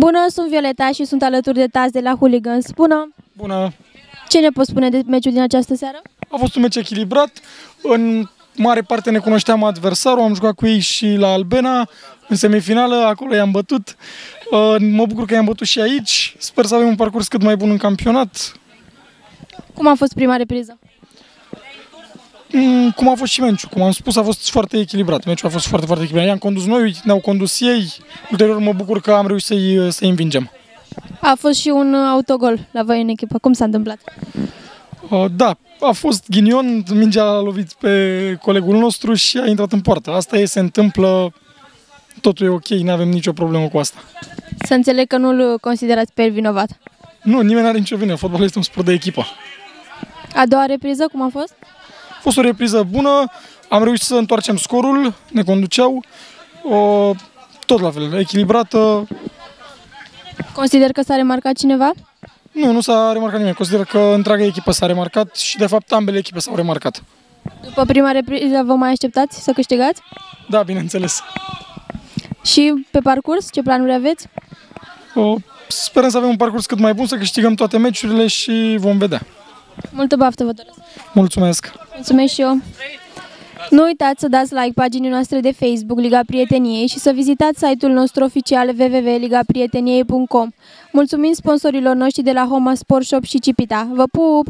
Bună, sunt Violeta și sunt alături de Taz de la Hooligans. Bună! Bună! Ce ne poți spune de meciul din această seară? A fost un meci echilibrat. În mare parte ne cunoșteam adversarul, am jucat cu ei și la Albena, în semifinală, acolo i-am bătut. Uh, Mă bucur că i-am bătut și aici. Sper să avem un parcurs cât mai bun în campionat. Cum a fost prima repriză? Mm, Cum a fost și meciul, cum am spus, a fost foarte echilibrat. Meciul a fost foarte, foarte echilibrat. I-am condus noi, ne-au condus ei. Ulterior mă bucur că am reușit să-i, să-i învingem. A fost și un autogol la voi în echipă. Cum s-a întâmplat? Uh, Da, a fost ghinion, mingea a lovit pe colegul nostru și a intrat în poartă. Asta e, se întâmplă, totul e ok, nu avem nicio problemă cu asta. Să înțeleg că nu-l considerați pe el vinovat. Nu, nimeni nu are nicio vină, fotbalul este un sport de echipă. A doua repriză, cum a fost? A fost o repriză bună, am reușit să întoarcem scorul, ne conduceau, o, tot la fel, echilibrată. Consider că s-a remarcat cineva? Nu, nu s-a remarcat nimeni, consider că întreaga echipă s-a remarcat și de fapt ambele echipe s-au remarcat. După prima repriză vă mai așteptați să câștigați? Da, bineînțeles. Și pe parcurs, ce planuri aveți? O, sperăm să avem un parcurs cât mai bun, să câștigăm toate meciurile și vom vedea. Multă baftă vă doresc! Mulțumesc! Mulțumesc și eu! Nu uitați să dați like paginii noastre de Facebook Liga Prieteniei și să vizitați site-ul nostru oficial www.ligaprieteniei.com. Mulțumim sponsorilor noștri de la Homa Sport Shop și Cipita. Vă pup!